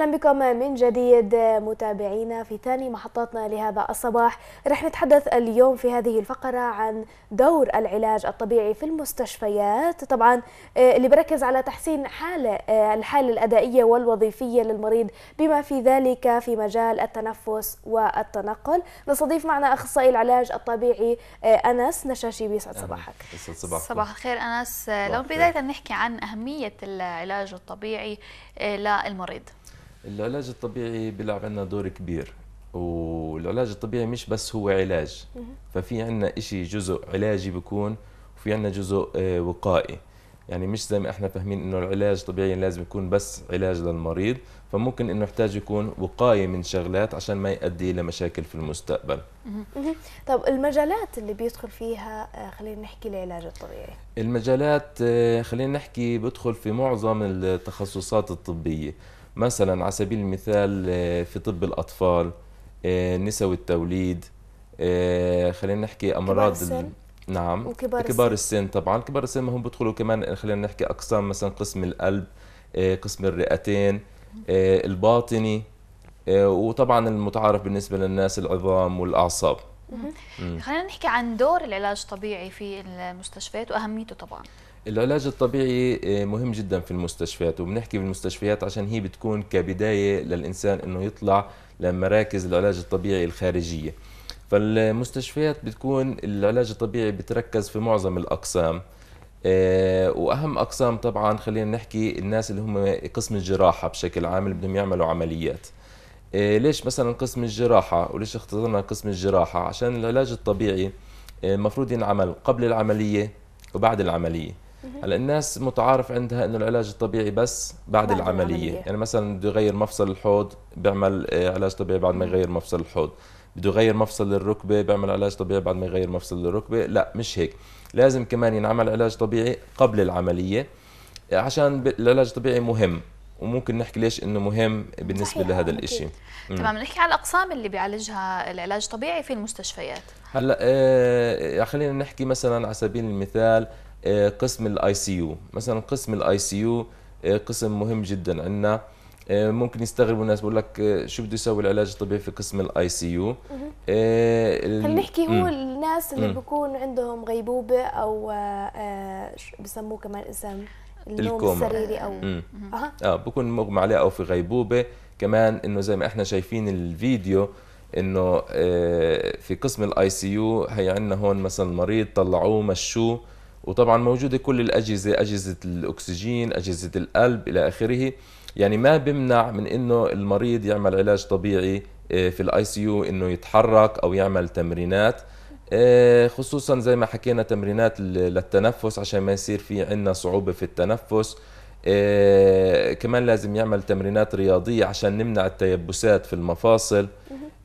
أهلا بكم من جديد متابعينا في ثاني محطاتنا لهذا الصباح. رح نتحدث اليوم في هذه الفقرة عن دور العلاج الطبيعي في المستشفيات. طبعا آه، اللي بركز على تحسين حاله آه، الحالة الأدائية والوظيفية للمريض بما في ذلك في مجال التنفس والتنقل. نستضيف معنا أخصائي العلاج الطبيعي آه، أنس نشاشي. بيسعد صباحك. صباح صباح الخير أنس. لو بداية نحكي عن أهمية العلاج الطبيعي للمريض. العلاج الطبيعي بيلعب عندنا دور كبير والعلاج الطبيعي مش بس هو علاج ففي عندنا إشي جزء علاجي بيكون وفي عندنا جزء آه، وقائي يعني مش زي ما إحنا فاهمين إنه العلاج طبيعي لازم يكون بس علاج للمريض فممكن إنه يحتاج يكون وقايه من شغلات عشان ما يؤدي إلى مشاكل في المستقبل. طب المجالات اللي بيدخل فيها آه، خلينا نحكي العلاج الطبيعي. المجالات آه، خلينا نحكي بدخل في معظم التخصصات الطبية. مثلا على سبيل المثال آه، في طب الأطفال آه، نساء التوليد آه، خلينا نحكي أمراض السن. نعم وكبار كبار السن. السن طبعا. كبار السن ما هم بدخلوا كمان خلينا نحكي أقسام مثلا قسم القلب قسم الرئتين الباطني وطبعا المتعارف بالنسبة للناس العظام والأعصاب. خلينا نحكي عن دور العلاج الطبيعي في المستشفيات وأهميته طبعا. العلاج الطبيعي آه، مهم جدا في المستشفيات وبنحكي بالمستشفيات عشان هي بتكون كبداية للإنسان أنه يطلع لمراكز العلاج الطبيعي الخارجية. فالمستشفيات بتكون العلاج الطبيعي بتركز في معظم الأقسام آه، وأهم أقسام طبعا خلينا نحكي الناس اللي هم قسم الجراحة بشكل عام اللي بدهم يعملوا عمليات. آه، ليش مثلا قسم الجراحة وليش اخترنا قسم الجراحة؟ عشان العلاج الطبيعي المفروض ينعمل قبل العملية وبعد العملية. هلا الناس متعارف عندها إنه العلاج الطبيعي بس بعد, بعد العملية. العملية. يعني مثلا بده يغير مفصل الحوض بيعمل آه، علاج طبيعي بعد ما يغير مفصل الحوض. بده يغير مفصل الركبة بيعمل علاج طبيعي بعد ما يغير مفصل الركبة. لا مش هيك. لازم كمان ينعمل علاج طبيعي قبل العملية عشان العلاج الطبيعي مهم. وممكن نحكي ليش إنه مهم بالنسبة لهذا الشيء تمام نحكي على الأقسام اللي بيعالجها العلاج الطبيعي في المستشفيات. هلا آه خلينا نحكي مثلا على سبيل المثال قسم ال ICU مثلا قسم ال ICU قسم مهم جدا عندنا. آه، ممكن يستغربوا الناس بقول لك آه، شو بده يسوي العلاج الطبيعي في قسم ال ICU خلينا نحكي هو الناس اللي بيكون عندهم غيبوبة أو بسموه كمان اسم النوم السريري أو آه, آه بكون مغمى عليه أو في غيبوبة. كمان إنه زي ما إحنا شايفين الفيديو إنه في قسم ال ICU هي عندنا هون مثلا مريض طلعوه مشوه. وطبعا موجودة كل الأجهزة أجهزة الأكسجين أجهزة القلب إلى آخره. يعني ما بمنع من إنه المريض يعمل علاج طبيعي آه، في ال ICU إنه يتحرك أو يعمل تمرينات. آه، خصوصا زي ما حكينا تمرينات للتنفس عشان ما يصير في عندنا صعوبة في التنفس. آه، كمان لازم يعمل تمرينات رياضية عشان نمنع التيبسات في المفاصل.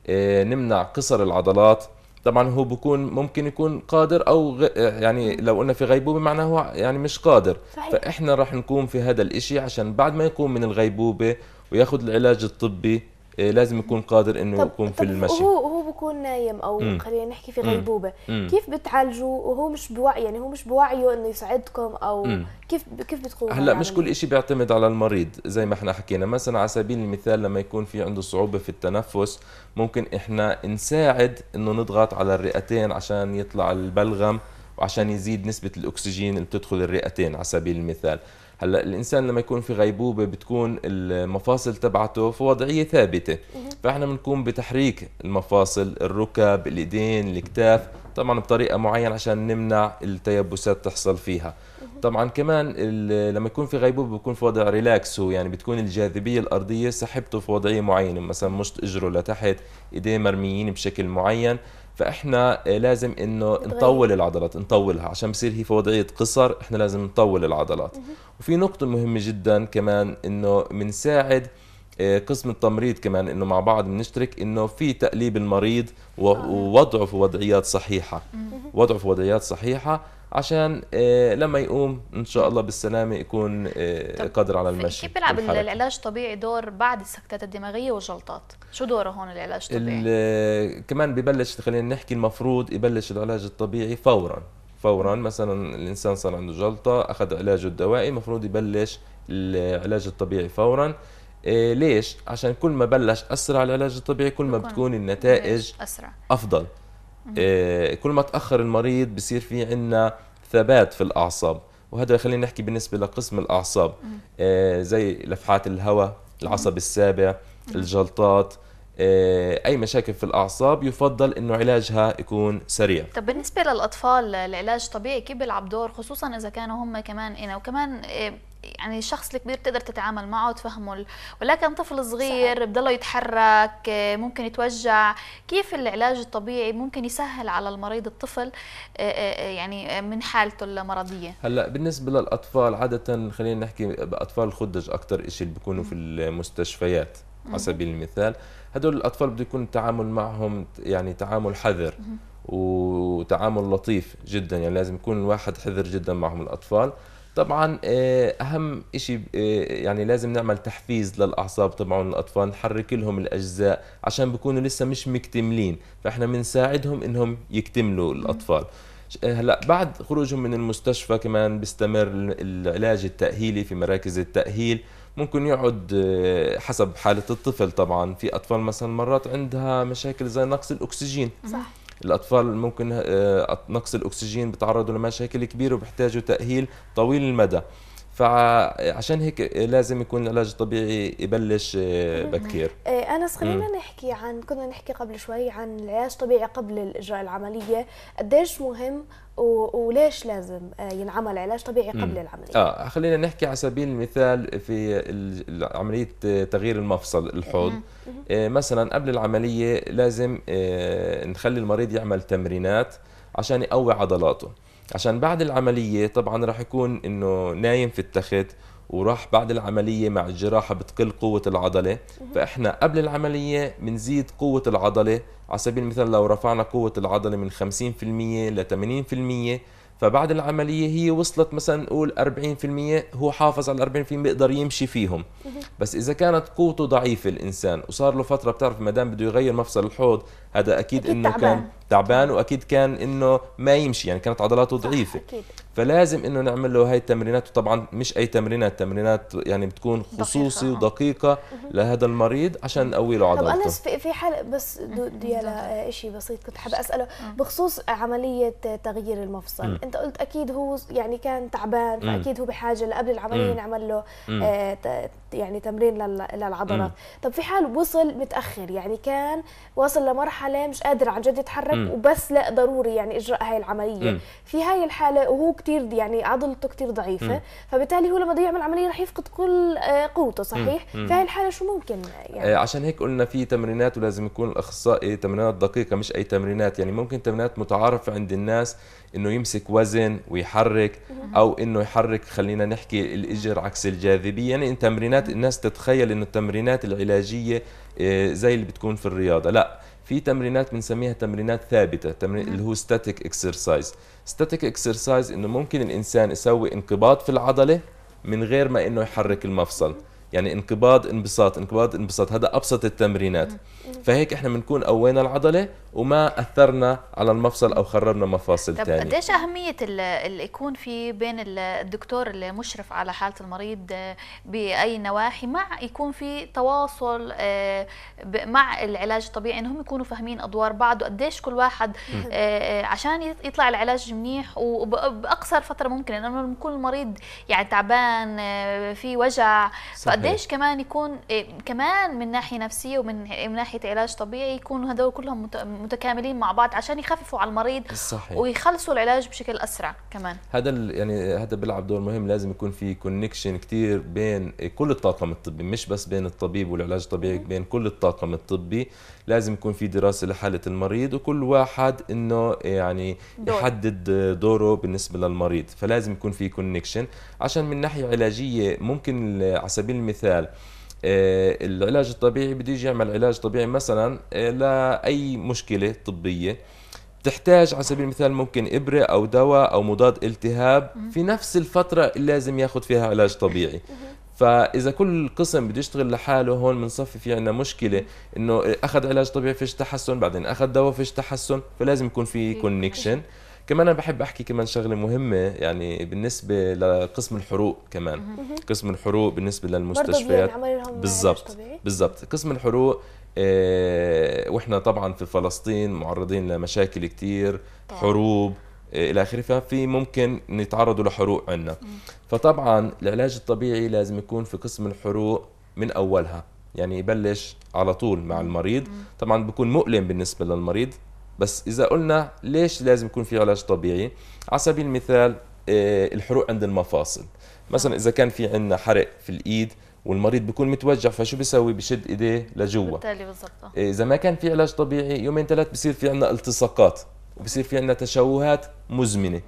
نمنع قصر العضلات. طبعا هو بكون ممكن يكون قادر أو غ... يعني لو قلنا في غيبوبة معناه هو يعني مش قادر صحيح. فإحنا راح نقوم في هذا الإشي عشان بعد ما يقوم من الغيبوبة وياخذ العلاج الطبي لازم يكون قادر إنه يكون في المشي هو هو بكون نايم أو مم. خلينا نحكي في غيبوبة مم. كيف بتعالجوه وهو مش بوعي يعني هو مش بوعيه إنه يساعدكم أو مم. كيف كيف بتقوموا هلأ مش كل شيء بيعتمد على المريض زي ما إحنا حكينا مثلا على سبيل المثال لما يكون في عنده صعوبة في التنفس ممكن إحنا نساعد إنه نضغط على الرئتين عشان يطلع البلغم وعشان يزيد نسبة الأكسجين اللي بتدخل الرئتين على سبيل المثال هلأ الإنسان لما يكون في غيبوبة بتكون المفاصل تبعته في وضعية ثابتة. فإحنا بنقوم بتحريك المفاصل الركب الإيدين الاكتاف طبعا بطريقة معينة عشان نمنع التيبسات تحصل فيها. طبعا كمان لما يكون في غيبوبة بيكون في وضع relax هو يعني بتكون الجاذبية الأرضية سحبته في وضعية معينة مثلا مشط إجره لتحت إيديه مرميين بشكل معين. فإحنا لازم إنه نطول العضلات نطولها. عشان بصير هي في وضعية قصر إحنا لازم نطول العضلات. وفي نقطة مهمة جدا كمان إنه بنساعد قسم التمريض كمان إنه مع بعض بنشترك إنه في تقليب المريض ووضعه في وضعيات صحيحة. وضعه في وضعيات صحيحة عشان آه، لما يقوم إن شاء الله بالسلامة يكون آه، قادر على المشي كيف بيلعب العلاج الطبيعي دور بعد السكتات الدماغية والجلطات؟ شو دوره هون العلاج الطبيعي كمان ببلش خلينا نحكي المفروض يبلش العلاج الطبيعي فورا. فورا مثلا الإنسان صار عنده جلطة أخذ علاجه الدوائي المفروض يبلش العلاج الطبيعي فورا. ليش؟ عشان كل ما بلش أسرع العلاج الطبيعي كل ما بتكون النتائج أسرع. أفضل. إيه كل ما تأخر المريض بصير في عندنا ثبات في الأعصاب وهذا خلينا نحكي بالنسبة لقسم الأعصاب. إيه زي لفحات الهواء العصب السابع الجلطات. إيه أي مشاكل في الأعصاب يفضل إنه علاجها يكون سريع. طب بالنسبة للأطفال العلاج الطبيعي كيف بيلعب دور خصوصا إذا كانوا هم كمان إنا وكمان إيه، يعني الشخص الكبير تقدر تتعامل معه وتفهمه ولكن طفل صغير بضله يتحرك إيه، ممكن يتوجع. كيف العلاج الطبيعي ممكن يسهل على المريض الطفل إيه، إيه، يعني من حالته المرضية؟ هلا بالنسبة للأطفال عادة خلينا نحكي بأطفال الخدج أكثر شيء اللي بيكونوا في المستشفيات على سبيل المثال. هدول الأطفال بده يكون التعامل معهم يعني تعامل حذر وتعامل لطيف جدا. يعني لازم يكون الواحد حذر جدا معهم الأطفال. طبعا آه، أهم شيء يعني لازم نعمل تحفيز للأعصاب تبعون الأطفال نحرك لهم الأجزاء عشان بيكونوا لسه مش مكتملين. فإحنا بنساعدهم إنهم يكتملوا الأطفال. آه، هلأ بعد خروجهم من المستشفى كمان بيستمر العلاج التأهيلي في مراكز التأهيل. ممكن يقعد آه، حسب حالة الطفل طبعا. في أطفال مثلا مرات عندها مشاكل زي نقص الأكسجين. صح. الأطفال ممكن آه، نقص الأكسجين بتعرضوا لمشاكل كبيرة وبيحتاجوا تأهيل طويل المدى. فعشان هيك لازم يكون العلاج الطبيعي يبلش آه، بكير إيه، أنس خلينا نحكي عن كنا نحكي قبل شوي عن العلاج الطبيعي قبل إجراء العملية. قديش مهم وليش لازم آه، ينعمل علاج طبيعي قبل العملية؟ آه خلينا نحكي على سبيل المثال في عملية تغيير المفصل الحوض. آه مثلا قبل العملية لازم آه نخلي المريض يعمل تمرينات عشان يقوي عضلاته. عشان بعد العملية طبعا راح يكون إنه نايم في التخت وراح بعد العملية مع الجراحة بتقل قوة العضلة. فإحنا قبل العملية بنزيد قوة العضلة على سبيل المثال لو رفعنا قوة العضلة من 50% ل 80% فبعد العملية هي وصلت مثلا نقول 40% هو حافظ على 40% بيقدر يمشي فيهم. بس إذا كانت قوته ضعيفة الإنسان وصار له فترة بتعرف ما دام بده يغير مفصل الحوض هذا أكيد, أكيد إنه تعبان. كان تعبان وأكيد كان إنه ما يمشي يعني كانت عضلاته ضعيفة أكيد فلازم إنه نعمل له هاي التمرينات وطبعا مش أي تمرينات تمرينات يعني بتكون خصوصي دقيقة، آه. ودقيقة لهذا المريض عشان نقوي له طب عضلته انس في في حال بس دو- ديالا شيء بسيط كنت حابة أسأله بخصوص عملية تغيير المفصل أنت قلت أكيد هو يعني كان تعبان. فأكيد هو بحاجة قبل العملية. نعمل له. آه، يعني تمرين لل- للعضلات. طب في حال وصل متأخر يعني كان وصل لمرحلة مش قادر عن جد يتحرك مم. وبس لا ضروري يعني إجراء هاي العملية. مم. في هاي الحالة وهو كتير يعني عضلته كتير ضعيفة مم. فبالتالي هو لما بده يعمل عمليه رح يفقد كل آه، قوته صحيح؟ مم. في هاي الحالة شو ممكن يعني؟ آه، عشان هيك قلنا في تمرينات ولازم يكون الأخصائي تمرينات دقيقة مش أي تمرينات. يعني ممكن تمرينات متعارفة عند الناس إنه يمسك وزن ويحرك أو إنه يحرك خلينا نحكي الإجر عكس الجاذبية. يعني تمرينات الناس تتخيل إنه التمرينات العلاجية آه، زي اللي بتكون في الرياضة. لا في تمرينات بنسميها تمرينات ثابتة تمرين اللي هو static exercise static exercise إنه ممكن الإنسان يسوي انقباض في العضلة من غير ما إنه يحرك المفصل. يعني انقباض انبساط انقباض انبساط. هذا أبسط التمرينات. فهيك إحنا بنكون قوينا العضلة وما أثرنا على المفصل أو خربنا مفاصل طب ثانية قديش أهمية ال- اللي يكون في بين ال- الدكتور اللي مشرف على حالة المريض آه، بأي نواحي مع يكون في تواصل آه، ب- مع العلاج الطبيعي؟ إنهم يكونوا فاهمين أدوار بعض وقديش كل واحد آه، عشان يط- يطلع العلاج منيح وباقصر فترة ممكن. لأنه لما يكون المريض يعني تعبان في وجع صحيح. فقديش كمان يكون كمان من ناحية نفسية ومن من ناحية علاج طبيعي يكونوا هذول كلهم متكاملين مع بعض عشان يخففوا على المريض صحيح. ويخلصوا العلاج بشكل أسرع كمان. هذا ال- يعني هذا بيلعب دور مهم. لازم يكون في كونكشن كتير بين كل الطاقم الطبي مش بس بين الطبيب والعلاج الطبيعي بين كل الطاقم الطبي. لازم يكون في دراسة لحالة المريض وكل واحد إنه يعني دور. يحدد دوره بالنسبة للمريض. فلازم يكون في connection عشان من ناحية علاجية ممكن على سبيل المثال العلاج الطبيعي بده يجي يعمل علاج طبيعي مثلا آه، لأي مشكلة طبية. تحتاج على سبيل المثال ممكن إبرة أو دواء أو مضاد التهاب في نفس الفترة اللي لازم ياخذ فيها علاج طبيعي. فإذا كل قسم بده يشتغل لحاله هون بنصفي في عندنا مشكلة إنه أخذ علاج طبيعي فيش تحسن بعدين أخذ دواء فيش تحسن فلازم يكون في connection كمان أنا بحب أحكي كمان شغلة مهمة يعني بالنسبة لقسم الحروق كمان. قسم الحروق بالنسبة للمستشفيات. بالضبط. بالضبط. قسم الحروق آه، وإحنا طبعا في فلسطين معرضين لمشاكل كثير حروب آه، إلى آخره. ففي ممكن نتعرضوا لحروق عندنا. فطبعا العلاج الطبيعي لازم يكون في قسم الحروق من أولها. يعني يبلش على طول مع المريض. طبعا بيكون مؤلم بالنسبة للمريض. بس إذا قلنا ليش لازم يكون في علاج طبيعي؟ على سبيل المثال آه، الحروق عند المفاصل. مثلا إذا كان في عندنا حرق في الإيد والمريض بيكون متوجع فشو بيسوي؟ بشد إيديه لجوا. بالتالي بالضبط. إذا ما كان في علاج طبيعي يومين ثلاث بصير في عندنا التصاقات وبصير في عندنا تشوهات مزمنة.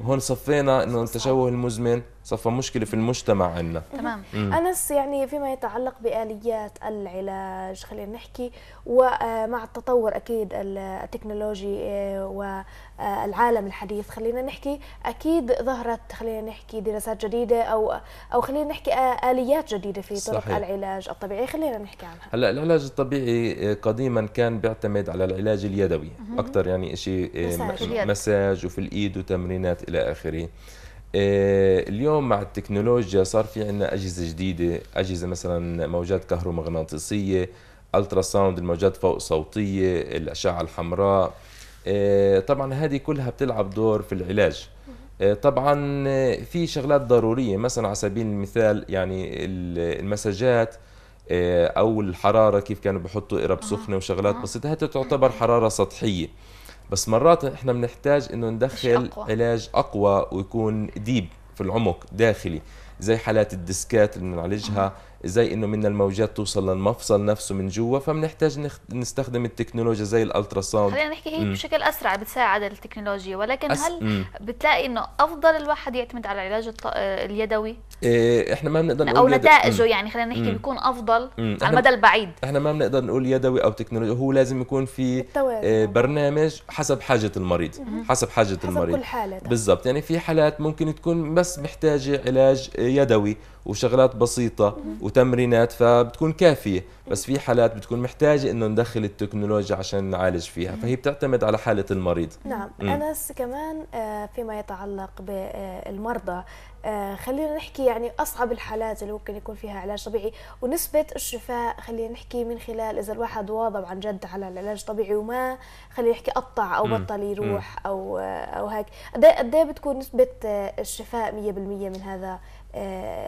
وهون صفينا إنه التشوه المزمن صفى مشكلة في المجتمع عندنا تمام. أنس يعني فيما يتعلق بآليات العلاج خلينا نحكي ومع التطور أكيد التكنولوجي آه، والعالم الحديث خلينا نحكي أكيد ظهرت خلينا نحكي دراسات جديدة أو أو خلينا نحكي آليات جديدة في طرق صحيح. العلاج الطبيعي. خلينا نحكي عنها. هلأ العلاج الطبيعي آه، قديما كان بيعتمد على العلاج اليدوي. أكثر يعني شيء آه، مساج. مساج وفي الإيد وتمرينات إلى آخره. اليوم مع التكنولوجيا صار في عندنا أجهزة جديدة أجهزة مثلا موجات كهرومغناطيسية ultrasound الموجات فوق صوتية الأشعة الحمراء. آه، طبعا هذه كلها بتلعب دور في العلاج. آه، طبعا في شغلات ضرورية مثلا على سبيل المثال يعني المساجات أو الحرارة كيف كانوا بحطوا قرب سخنة وشغلات بسيطة هذه تعتبر حرارة سطحية. بس مرات إحنا بنحتاج إنه ندخل أقوى. علاج أقوى ويكون deep في العمق داخلي زي حالات الديسكات اللي بنعالجها زي إنه من الموجات توصل للمفصل نفسه من جوا فبنحتاج نستخدم التكنولوجيا زي ال ultrasound خلينا نحكي هي بشكل أسرع بتساعد التكنولوجيا ولكن أس... هل مم. بتلاقي إنه أفضل الواحد يعتمد على العلاج الط... اليدوي؟ إيه إحنا ما بنقدر نقول أو نتائجه يد... يعني خلينا نحكي بيكون أفضل مم. على المدى البعيد. إحنا ما بنقدر نقول يدوي أو تكنولوجيا هو لازم يكون في إيه برنامج حسب حاجة المريض مم. حسب حاجة حسب المريض. كل حالة. بالضبط يعني في حالات ممكن تكون بس محتاجة علاج يدوي. وشغلات بسيطة وتمرينات فبتكون كافية. بس في حالات بتكون محتاجة إنه ندخل التكنولوجيا عشان نعالج فيها. فهي بتعتمد على حالة المريض. نعم. م. أنس كمان آه، فيما يتعلق بالمرضى آه، خلينا نحكي يعني أصعب الحالات اللي ممكن يكون فيها علاج طبيعي. ونسبة الشفاء خلينا نحكي من خلال إذا الواحد واظب عن جد على العلاج الطبيعي وما خلينا نحكي قطع أو بطل يروح أو آه، أو هيك. قد إيه, بتكون نسبة الشفاء 100% من هذا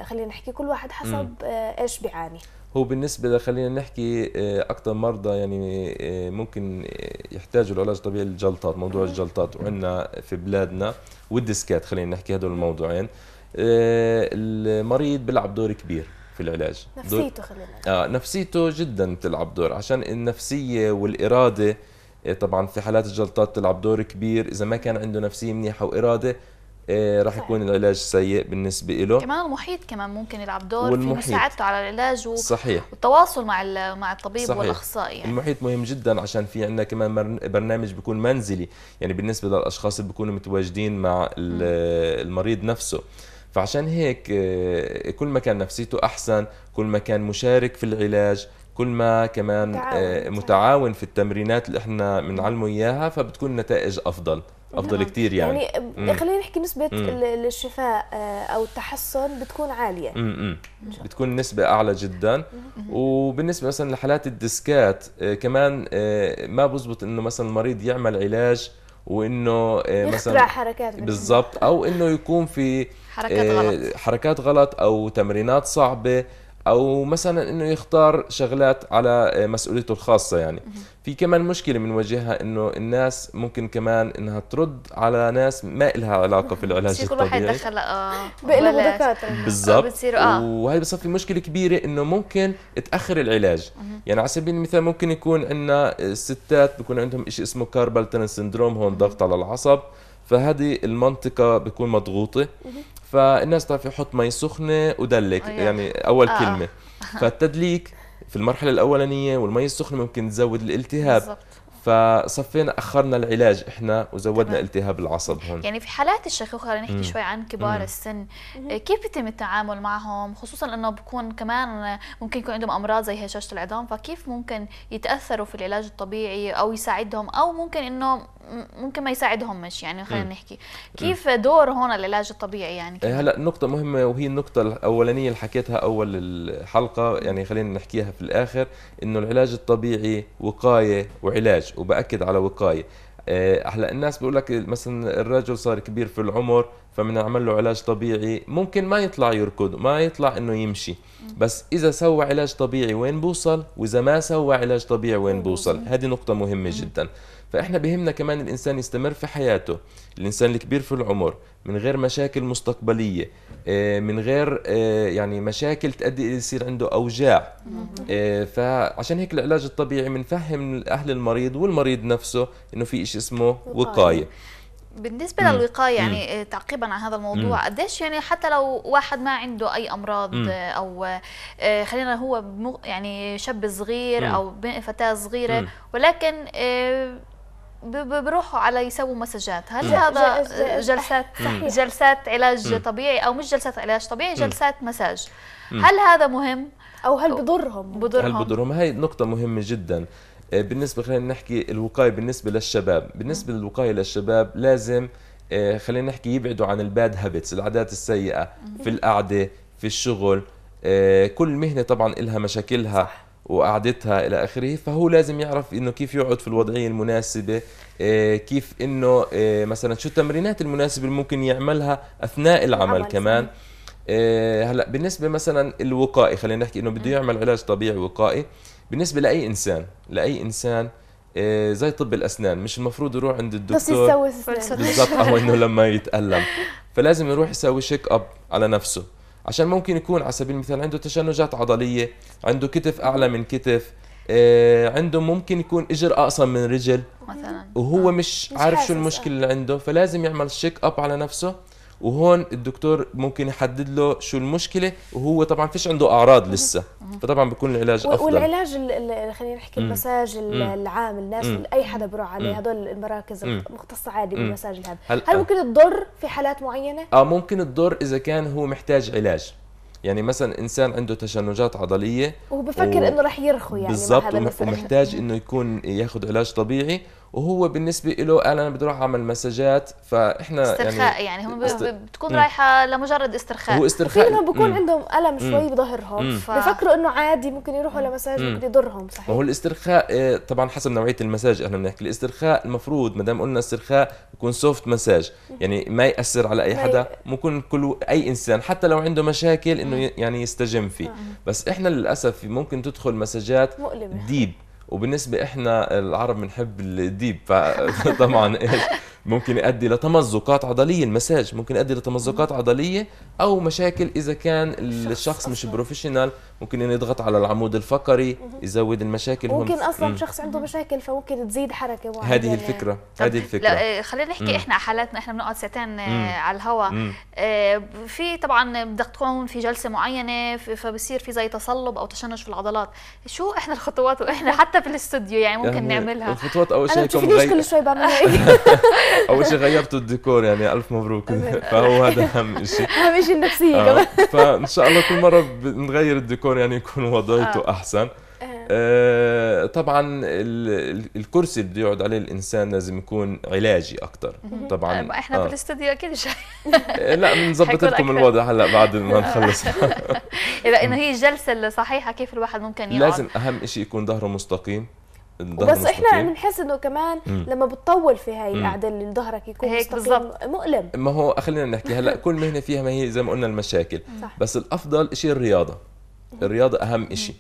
خلينا نحكي كل واحد حسب آه، إيش بيعاني. هو بالنسبة خلينا نحكي آه، أكثر مرضى يعني ممكن يحتاجوا العلاج الطبيعي للجلطات موضوع الجلطات. وعندنا في بلادنا والديسكات خلينا نحكي هدول الموضوعين. المريض بيلعب دور كبير في العلاج. نفسيته خلينا آه نفسيته جدا بتلعب دور عشان النفسية والإرادة طبعا في حالات الجلطات تلعب دور كبير. إذا ما كان عنده نفسية منيحة وإرادة راح يكون العلاج سيء بالنسبة له كمان المحيط كمان ممكن يلعب دور والمحيط. في مساعدته على العلاج و... صحيح. والتواصل مع مع الطبيب صحيح. والأخصائي يعني. المحيط مهم جدا عشان في عندنا كمان برنامج بيكون منزلي يعني بالنسبة للأشخاص اللي بيكونوا متواجدين مع المريض نفسه. فعشان هيك آه، كل ما كان نفسيته أحسن كل ما كان مشارك في العلاج كل ما كمان متعاون, متعاون في التمرينات اللي إحنا بنعلمه إياها فبتكون النتائج أفضل. أفضل نعم. كثير يعني. يعني خلينا نحكي نسبة مم. الشفاء آه، أو التحسن بتكون عالية. مم. بتكون نسبة أعلى جدا. مم. وبالنسبة مثلا لحالات الديسكات آه، كمان آه، ما بزبط إنه مثلا المريض يعمل علاج وإنه مثلا حركات بالضبط. أو إنه يكون في حركات غلط. حركات غلط أو تمرينات صعبة. أو مثلا إنه يختار شغلات على مسؤوليته الخاصة يعني. في كمان مشكلة بنواجهها إنه الناس ممكن كمان إنها ترد على ناس ما لها علاقة في العلاج الطبيعي كل واحد دخل آه دكاتره بالضبط. آه. وهي بصفي مشكلة كبيرة إنه ممكن تأخر العلاج. يعني على سبيل المثال ممكن يكون عندنا الستات بيكون عندهم شيء اسمه كاربال تنس سندروم هون ضغط على العصب. فهذه المنطقة بتكون مضغوطة. فالناس بتعرف يحط مي سخنه ودلك أيه. يعني أول آه. كلمة فالتدليك في المرحلة الأولانية والمي السخنة ممكن تزود الالتهاب بالزبط. فصفينا أخرنا العلاج إحنا وزودنا تمام. التهاب العصب هون يعني في حالات الشيخوخة خلينا نحكي شوي عن كبار مم. السن كيف بيتم التعامل معهم خصوصا إنه بكون كمان ممكن يكون عندهم أمراض زي هشاشة العظام فكيف ممكن يتأثروا في العلاج الطبيعي أو يساعدهم أو ممكن إنه ممكن ما يساعدهمش يعني خلينا نحكي. كيف دور هون العلاج الطبيعي يعني؟ إيه، هلأ نقطة مهمة وهي النقطة الأولانية اللي حكيتها أول الحلقة يعني خلينا نحكيها في الآخر إنه العلاج الطبيعي وقاية وعلاج وبأكد على وقاية. إيه، هلأ الناس بيقول لك مثلا الرجل صار كبير في العمر فبنعمل له علاج طبيعي ممكن ما يطلع يركض ما يطلع إنه يمشي. بس إذا سوى علاج طبيعي وين بوصل؟ وإذا ما سوى علاج طبيعي وين بوصل؟ هذه نقطة مهمة جدا. فإحنا بهمنا كمان الإنسان يستمر في حياته الإنسان الكبير في العمر من غير مشاكل مستقبلية آه، من غير آه، يعني مشاكل تؤدي يصير عنده أوجاع آه، فعشان هيك العلاج الطبيعي بنفهم أهل المريض والمريض نفسه إنه في شيء اسمه وقاية بالنسبة مم. للوقايه يعني تعقيبا على هذا الموضوع قديش يعني حتى لو واحد ما عنده أي أمراض مم. أو خلينا هو يعني شاب صغير مم. أو فتاة صغيرة مم. ولكن بروحوا على يسووا مساجات. هل هذا جلسات جلسات علاج طبيعي أو مش جلسات علاج طبيعي جلسات مساج. هل هذا مهم؟ أو هل بضرهم؟ بضرهم. هل بضرهم؟ هاي نقطة مهمة جدا. آه، بالنسبة خلينا نحكي الوقاية بالنسبة للشباب. بالنسبة للوقاية للشباب لازم آه، خلينا نحكي يبعدوا عن الباد هابتس العادات السيئة في القعدة في الشغل. آه، كل مهنة طبعا لها مشاكلها. صح. وقعدتها إلى آخره فهو لازم يعرف إنه كيف يقعد في الوضعية المناسبة آه، كيف إنه آه، مثلا شو التمرينات المناسبة اللي ممكن يعملها أثناء العمل كمان. آه، هلأ بالنسبة مثلا الوقائي خلينا نحكي إنه بده يعمل علاج طبيعي وقائي بالنسبة لأي إنسان لأي إنسان زي طب الأسنان مش المفروض يروح عند الدكتور. بالضبط أو إنه لما يتألم. فلازم يروح يسوي check up على نفسه. عشان ممكن يكون على سبيل المثال عنده تشنجات عضلية عنده كتف أعلى من كتف آه عنده ممكن يكون إجر اقصر من رجل مثلا. وهو مش, مش عارف شو المشكلة اللي عنده فلازم يعمل check up على نفسه وهون الدكتور ممكن يحدد له شو المشكلة وهو طبعا فيش عنده أعراض لسه. فطبعا بيكون العلاج أفضل. والعلاج خلينا نحكي المساج العام الناس أي حدا بروح عليه هدول المراكز المختصه عادي بالمساج هذا هل, هل ممكن تضر في حالات معينة؟ آه ممكن تضر إذا كان هو محتاج علاج. يعني مثلا إنسان عنده تشنجات عضلية وبفكر و... إنه رح يرخو يعني بالضبط ومحتاج إنه يكون ياخذ علاج طبيعي وهو بالنسبة له قال أنا بدي أروح أعمل مساجات فإحنا استرخاء يعني, يعني هم است... بتكون رايحة لمجرد استرخاء. هو استرخاء في بكون عندهم ألم شوي بظهرهم. ف... بفكروا إنه عادي ممكن يروحوا لمساج ممكن يضرهم صحيح؟ هو الاسترخاء آه، طبعا حسب نوعية المساج إحنا بنحكي. الاسترخاء المفروض ما دام قلنا استرخاء يكون soft massage. يعني ما يأثر على أي حدا ممكن كل أي إنسان حتى لو عنده مشاكل إنه يعني يستجم فيه. بس إحنا للأسف ممكن تدخل مساجات مؤلمة. deep وبالنسبة إحنا العرب بنحب ال deep فطبعا إيش ممكن يؤدي لتمزقات عضلية المساج ممكن يؤدي لتمزقات عضلية أو مشاكل إذا كان الشخص مش professional ممكن إنه يضغط على العمود الفقري يزود المشاكل. ممكن أصلا مم. شخص عنده مشاكل فممكن تزيد حركة معينه هذه الفكرة هذه الفكرة. لا إيه، خلينا نحكي مم. إحنا حالاتنا إحنا بنقعد ساعتين آه، على الهواء آه في طبعا بدك تكون في جلسة معينة فبصير في زي تصلب أو تشنج في العضلات. شو إحنا الخطوات؟ وإحنا حتى في الاستوديو يعني ممكن يعني نعملها. الخطوات أول شيء أنا كل شوي بعمل هيك. أول شيء غيرتوا الديكور يعني ألف مبروك. فهو هذا أهم شيء أهم شيء النفسية آه. كمان. فإن شاء الله كل مرة بنغير الديكور. يعني يكون وضعيته آه. أحسن. آه. طبعا الكرسي اللي بده يقعد عليه الإنسان لازم يكون علاجي أكثر طبعا إحنا آه. في الاستوديو أكيد شيء لا بنظبط لكم الوضع هلأ بعد ما نخلص. إذا إنه هي الجلسة الصحيحة كيف الواحد ممكن يقعد؟ لازم أهم شيء يكون ظهره مستقيم. بس إحنا بنحس إنه كمان مم. لما بتطول في هاي القعدة اللي ظهرك يكون هيك بالضبط. مؤلم. ما هو خلينا نحكي هلأ كل مهنة فيها ما هي زي ما قلنا المشاكل. صح. بس الأفضل شيء الرياضة. الرياضة أهم شيء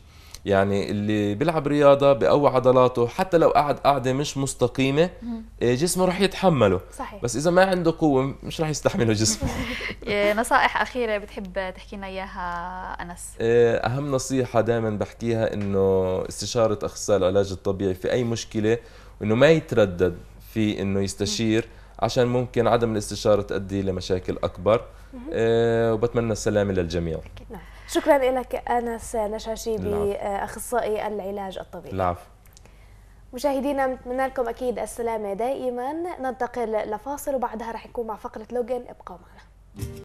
يعني اللي بيلعب رياضة بقوي عضلاته حتى لو قعد قعدة مش مستقيمة آه، جسمه رح يتحمله. صحيح. بس إذا ما عنده قوة مش رح يستحمله جسمه. نصائح أخيرة بتحب تحكي لنا إياها أنس؟ آه، أهم نصيحة دائما بحكيها إنه استشارة أخصائي العلاج الطبيعي في أي مشكلة وإنه ما يتردد في إنه يستشير عشان ممكن عدم الاستشارة تؤدي لمشاكل أكبر. أه وبتمنى السلامة للجميع. نعم. شكرا لك أنس نشاشيبي اخصائي العلاج الطبيعي العفو. مشاهدينا نتمنى لكم أكيد السلامة دائما. ننتقل لفاصل وبعدها رح نكون مع فقرة لوجن ابقوا معنا.